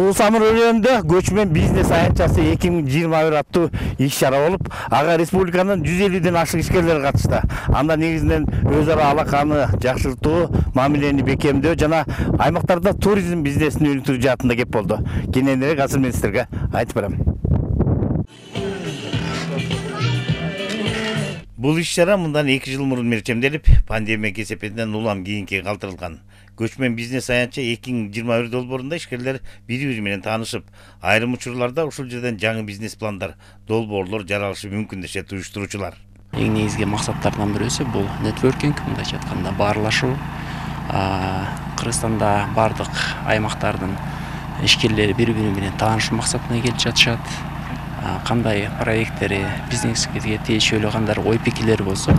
суу самыр өрөөнүндө көчмөн бизнес аянтчасы эки миң жыйырма бир аттуу иш чара болуп ага республиканын жүз элүүдөн ашык ишкерлер катышты анда негизинен өз ара алаканы жакшыртуу мамилени бекемдөө жана аймактарда туризм бизнесин өнүктүрүү жаатында кеп болду кененирээк азыр мен сиздерге айтып берем бул иш чара мындан эки жыл мурун мерчемделип пандемия кесепетинен улам кийинке калтырылган көчмөн бизнес аянтча эки миң жыйырма бир долбоорунда ишкерлер бири бири менен таанышып айрым учурларда ушул жерден жаңы бизнес пландар долбоорлор жаралышы мүмкүн дешет уюштуруучулар эң негизги максаттардын бирөөсү бул нетворкинг мындайча айтканда баарлашуу кыргызстанда баардык аймактардын ишкерлери бири бири менен таанышуу максатына келип жатышат кандай проекттери бизнеске тиешелүү кандай ой пикирлери болсо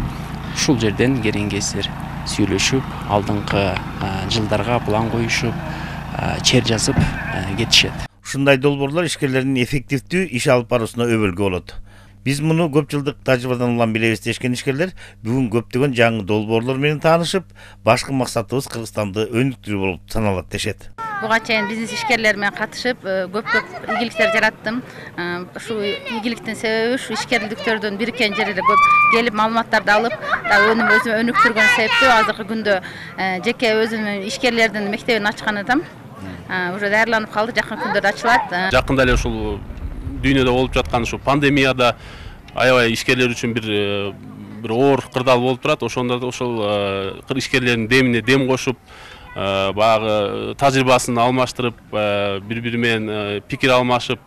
ушул жерден керен кездер сүйлөшүп алдыңкы жылдарга план коюшуп чер жазып кетишет ушундай долбоорлор ишкерлердин эффективдүү иш алып баруусуна өбөлгө болот. Биз муну көп жылдык тажрыйбадан улам билебиз дешкен ишкерлер бүгүн көптөгөн жаңы долбоорлор менен таанышып башкы максатыбыз кыргызстанды өнүктүрүү болуп саналат дешет. Буга чейин бизнес ишкерлер менен катышып көп көп ийгиликтер жараттым. Ушул ийгиликтин себеби ушу ишкерликтөрдүн бириккен жерине көп келип маалыматтарды алып өнүм өзүмө өнүктүргөн себептүү азыркы күндө жеке өзүмдүн ишкерлердин мектебин ачкан атам. Уже даярданып калды жакын күндөрдө ачылат. Жакында эле ушул дүйнөдө болуп жаткан ушу пандемияда аябай ишкерлер үчүн бир бир оор кырдаал болуп турат ошондо ошол ишкерлердин демине дем кошуп баягы тажрыйбасын алмаштырып бири бири менен пикир алмашып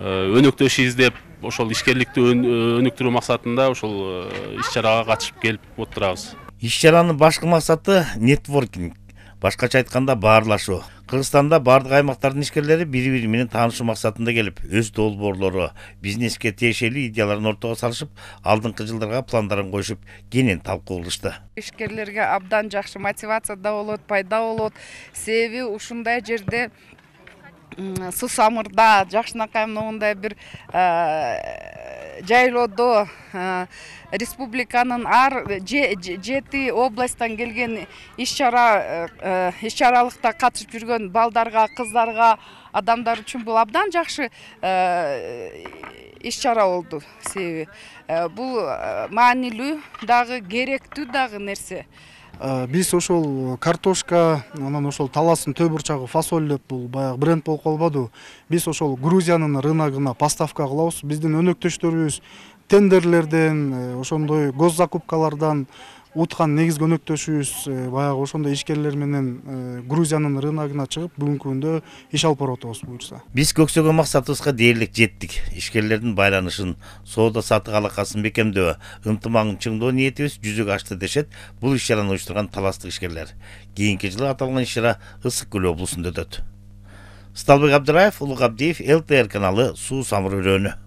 өнөктөш издеп ошол ишкерликти өнүктүрүү максатында ушул иш чарага катышып келип отурабыз иш чаранын башкы максаты нетворкинг. Башкача айтканда баарлашуу кыргызстанда баардык аймактардын ишкерлери бири бири менен таанышуу максатында келип өз долбоорлору бизнеске тиешелүү идеяларын ортого салышып алдыңкы жылдарга пландарын коюшуп кенен талкуу кылышты ишкерлерге абдан жакшы мотивация да болот пайда болот себеби ушундай жерде суу самырда жакшынакай мондай бир жайлоодо республиканын ар жети областтан келген иш чара иш чаралыкта катышып жүргөн балдарга кыздарга адамдар үчүн бул абдан жакшы иш чара болду. Себеби бул маанилүү дагы керектүү дагы нерсе биз ошол картошка анан ошол таластын төө бурчагы фасоль деп бул баягы бренд болуп калбадыбы биз ошол грузиянын рыногуна поставка кылабыз. Биздин өнөктөштөрүбүз тендерлерден ошондой гос закупкалардан уткан негизги өнөктөшүбүз баягы ошондой ишкерлер менен грузиянын рыногуна чыгып бүгүнкү күндө иш алып барып атабыз буюрса. Биз көксөгөн максатыбызга дээрлик жеттик. Ишкерлердин байланышын соода саттык алакасын бекемдөө. Ынтымагын чыңдоо ниетибиз жүзөгө ашты дешет. Бул иш чараны уюштурган таластык ишкерлер. Кийинки жылы аталган иш чара ысык көл облусунда өтөт. Сталбек абдыраев улук абдиев лтр каналы суу самыр өрөөнү.